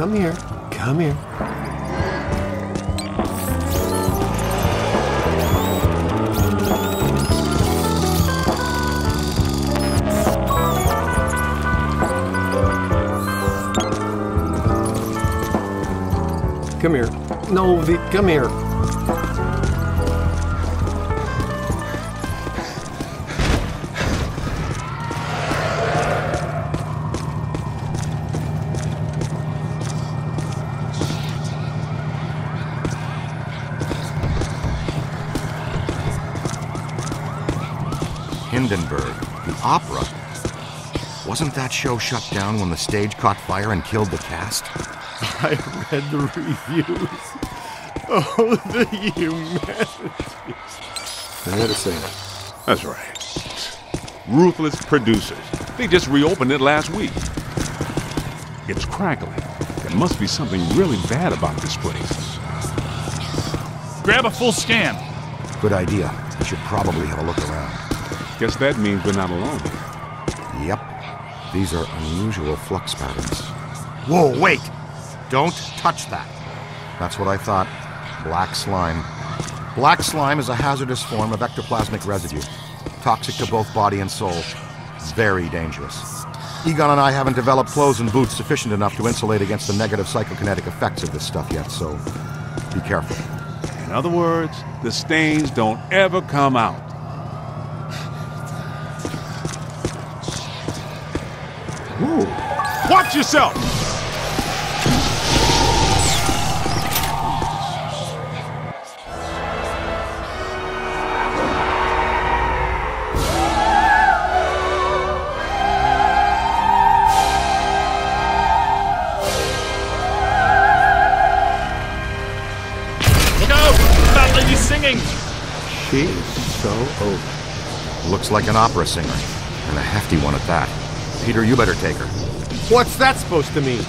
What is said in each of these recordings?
come here. Come here. Come here. No, the, come here. Hindenburg, the opera. Wasn't that show shut down when the stage caught fire and killed the cast? I read the reviews. Oh, the humanity. I had to say it. That's right. Ruthless producers. They just reopened it last week. It's crackling. There must be something really bad about this place. Grab a full scan. Good idea. We should probably have a look around. Guess that means we're not alone. Yep. These are unusual flux patterns. Whoa, wait! Don't touch that. That's what I thought. Black slime. Black slime is a hazardous form of ectoplasmic residue. Toxic to both body and soul. Very dangerous. Egon and I haven't developed clothes and boots sufficient enough to insulate against the negative psychokinetic effects of this stuff yet, so be careful. In other words, the stains don't ever come out. Whoa. Watch yourself! Look out! That lady's singing! She is so over. Looks like an opera singer, and a hefty one at that. Peter, you better take her. What's that supposed to mean?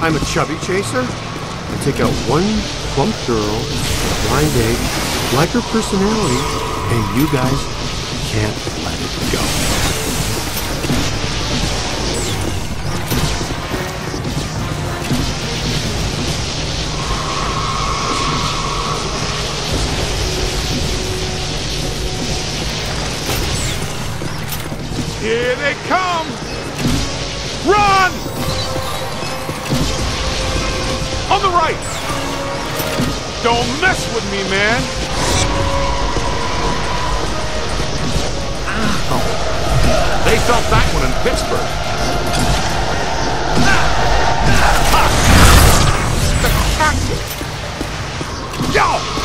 I'm a chubby chaser? I take out one plump girl on a blind date, like her personality, and you guys can't let it go. Here they come! Run! On the right! Don't mess with me, man! Ow. They felt that one in Pittsburgh. Cactus! Yo!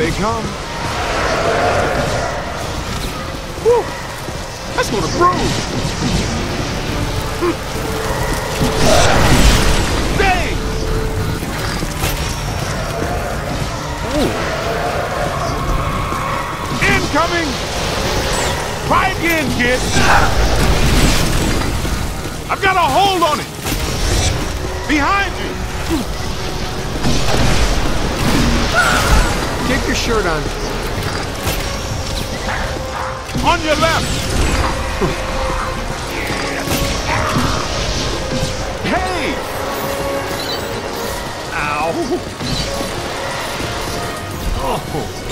They come. Whew! That's gonna bruise! Stay! Incoming! Try again, kid! I've got a hold on it! Behind you! Take your shirt on. On your left! Hey! Ow! Oh.